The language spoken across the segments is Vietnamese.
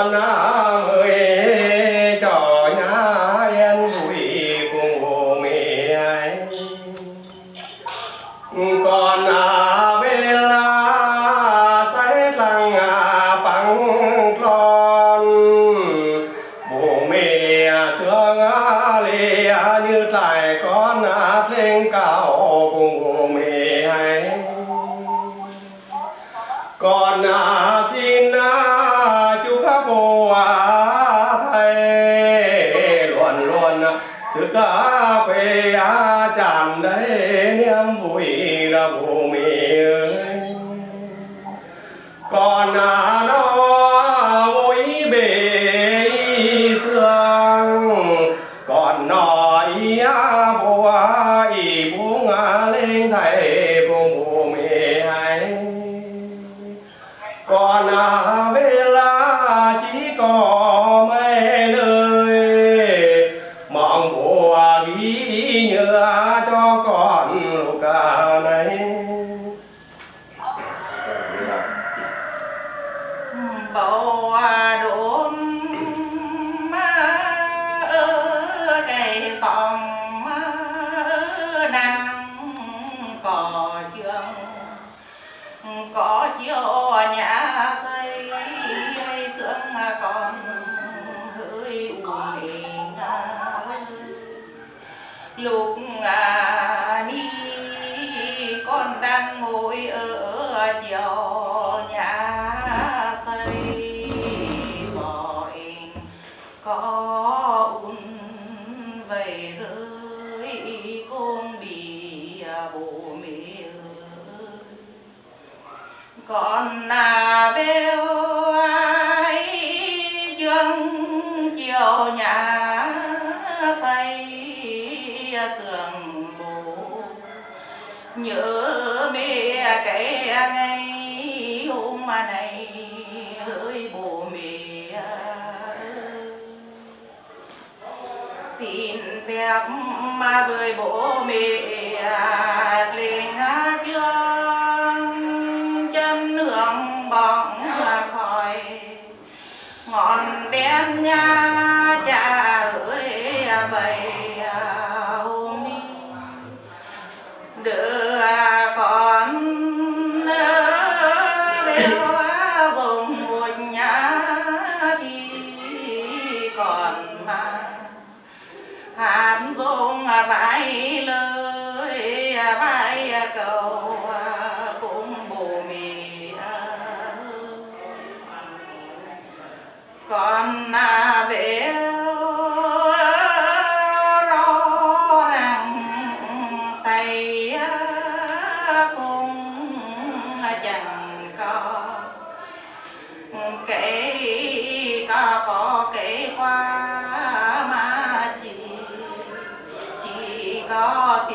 Anna Bỏ ý á bỏ ý muốn lên thầy mũi ở chiều ngày hôm này hỡi bố mẹ xin phép mà với bố mẹ lên chương chân hương bóng khỏi ngọn đèn nhà 的啊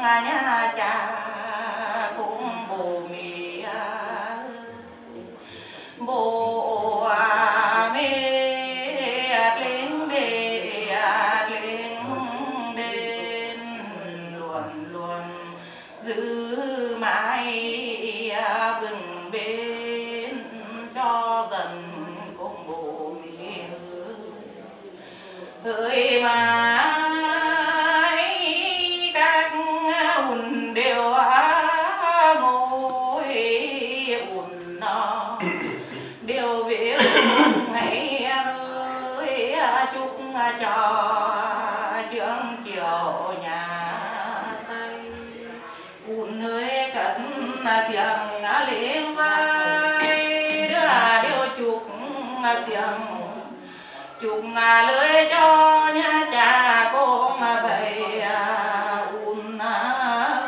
Hanya. chung lưới cho nhà cha cô mà vậy à, un à.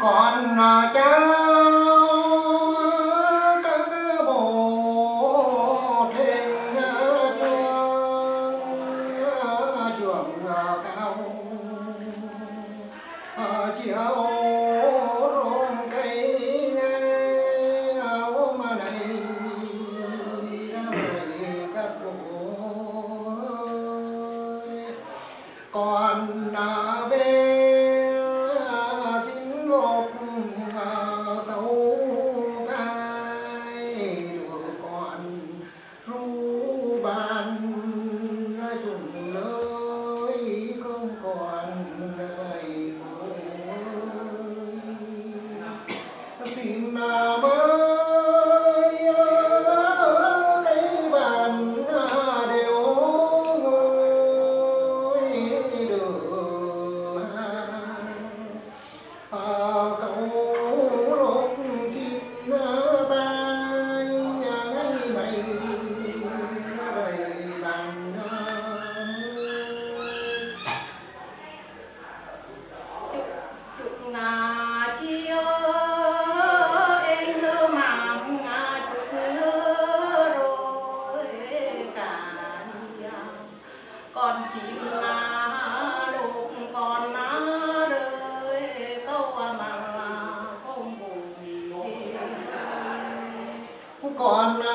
con nó à, cháu con à,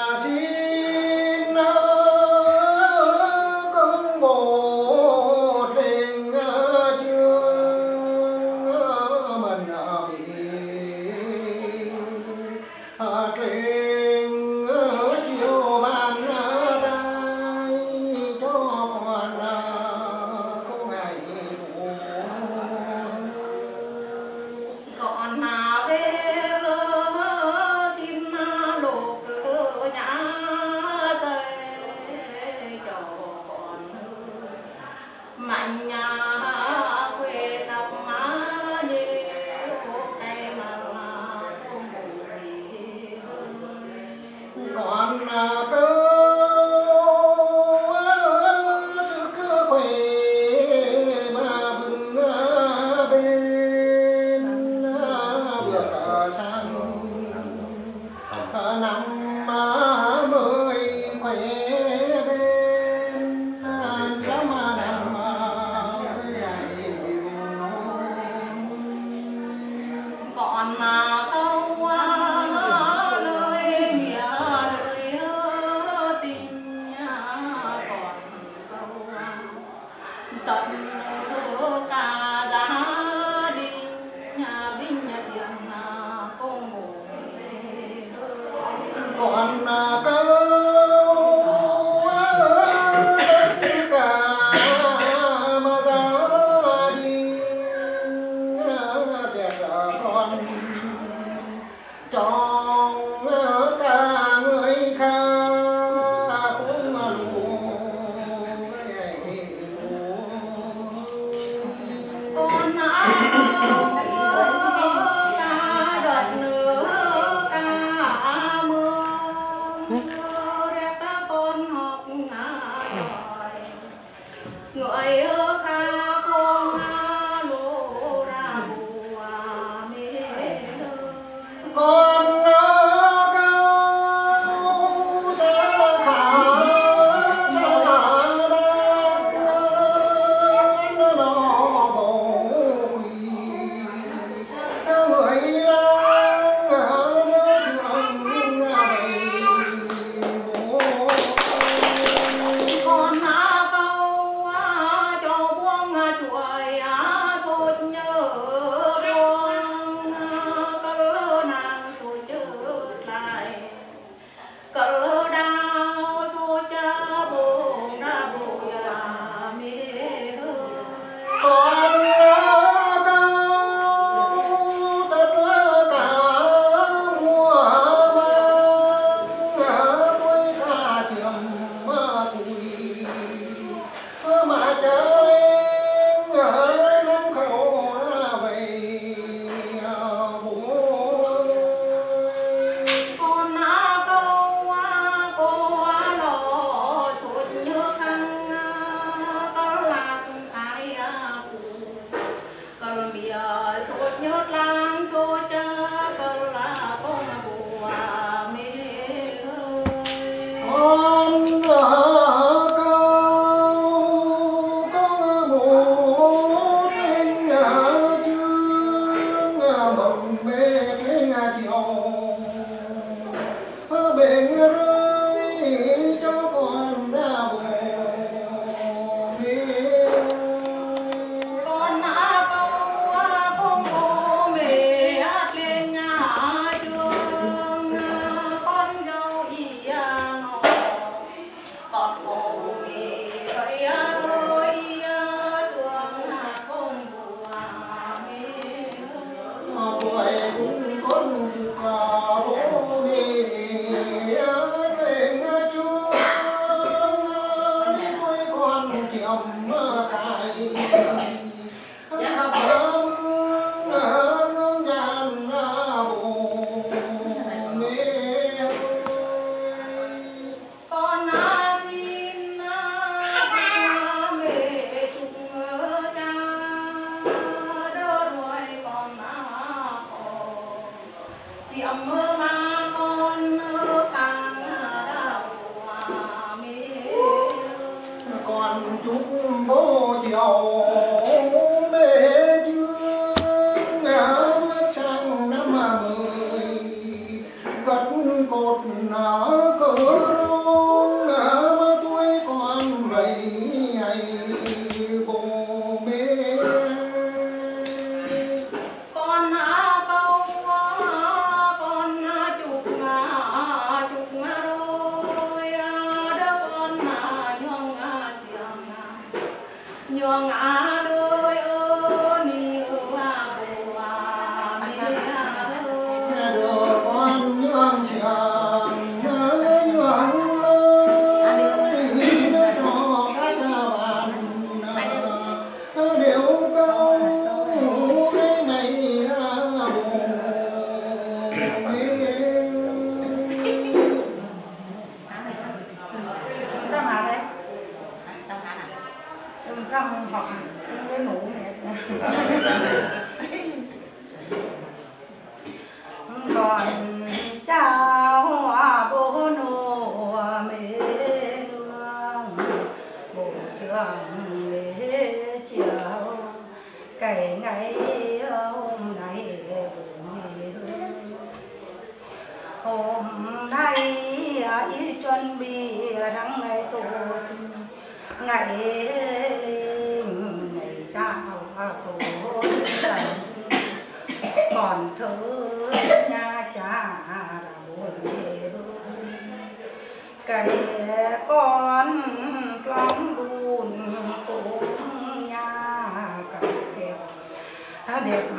Yeah.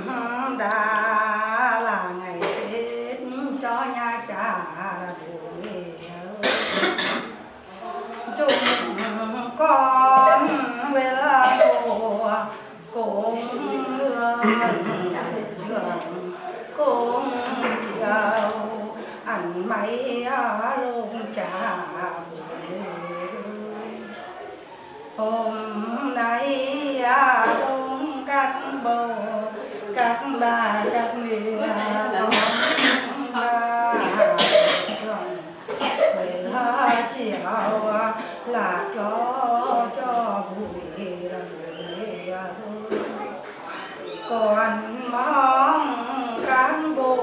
quanh mong cán bộ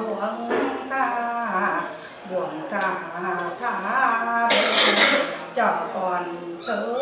buông ta buông ta tha chẳng còn tới.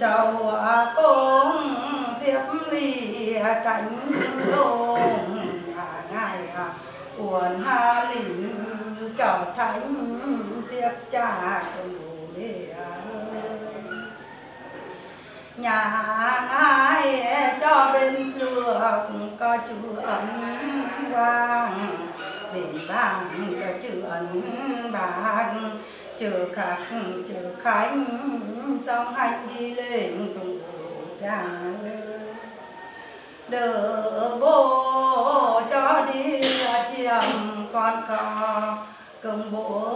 cháu con tiếp lì cánh lộn ngày uốn hà lính cháu thánh tiếp trả nhà ai cho bên lược có chữ ấn vàng đỉnh vàng có chữ ấn vàng chờ khắc ừ, chờ khánh ừ, ừ, xong hạnh đi lên cùng cha đỡ bố cho đi chiêm con cò, cùng bố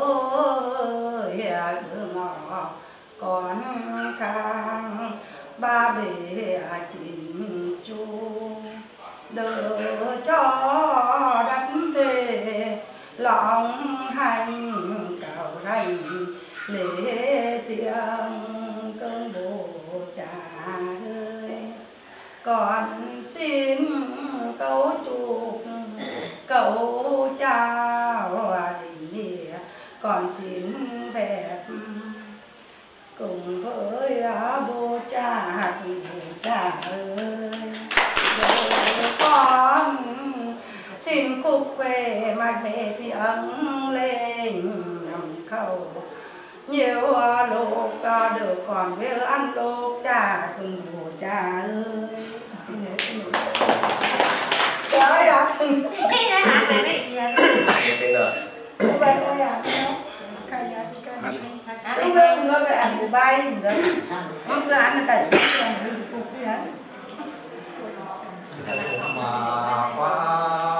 hè ngõ con khang ba bể chín chu. Đỡ cho đắp về lòng hành cầu lễ tiếng công bố trà ơi con xin cầu chúc cầu cha hòa đình địa con xin phép cùng với bố cha bồ cha ơi rồi con xin khúc về mạch mẹ tiếng nhiều lúc được còn với ăn lúc cha cùng bố cha ơi. Xin lỗi xin lỗi. Trời ạ. Cái này hát về mấy Tên là à ra đi khai hát Đúng rồi, người phải ăn của thì. Không cứ ăn cục đi hả? mà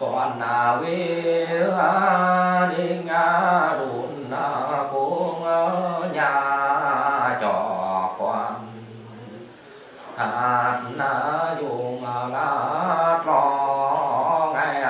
con na vi đi nga đun na cũng nhà trò con hạt na dùng na lo ngay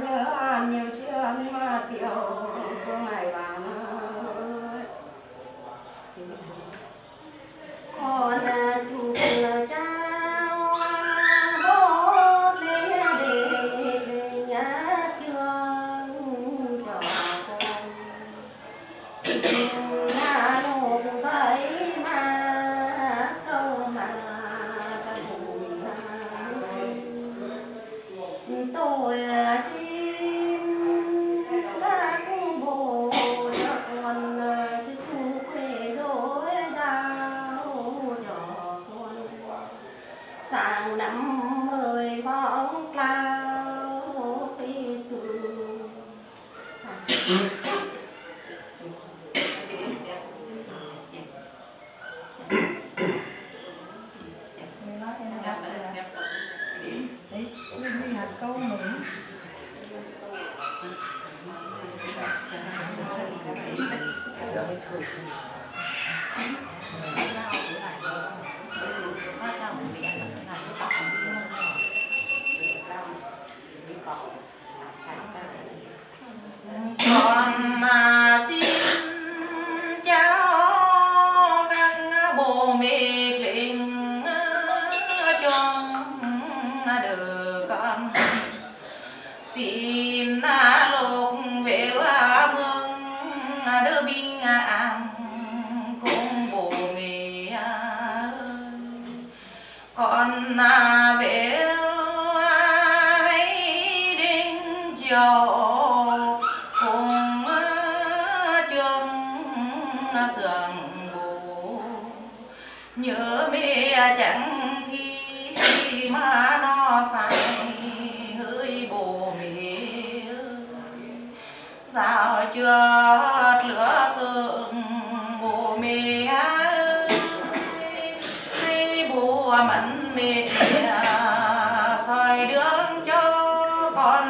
nhớ ăn nhiều chuyện mà tiểu Mm-hmm. not a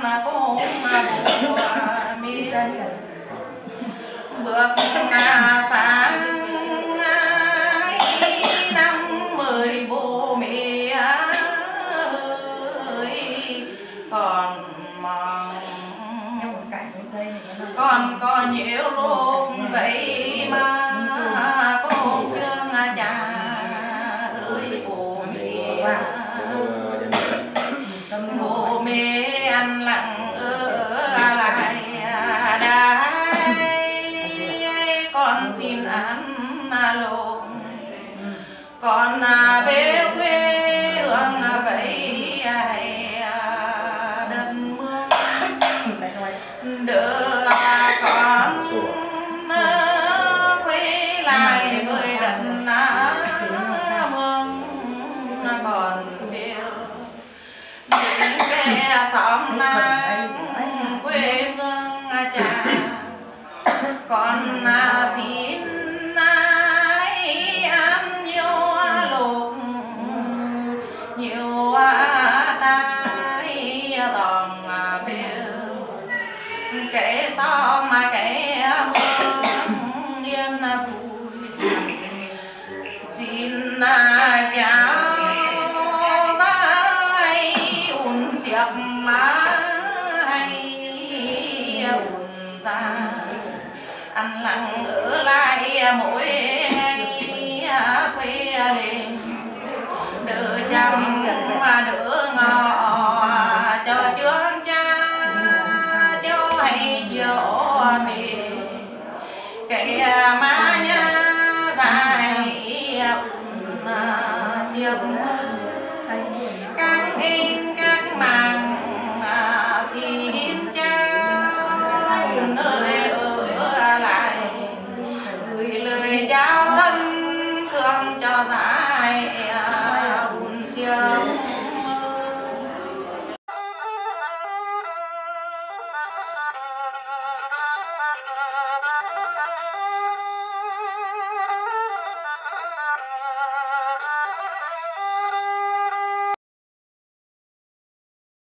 là cô mà bố mi chân bước ngà phá con